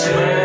swear.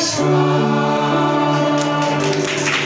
strong.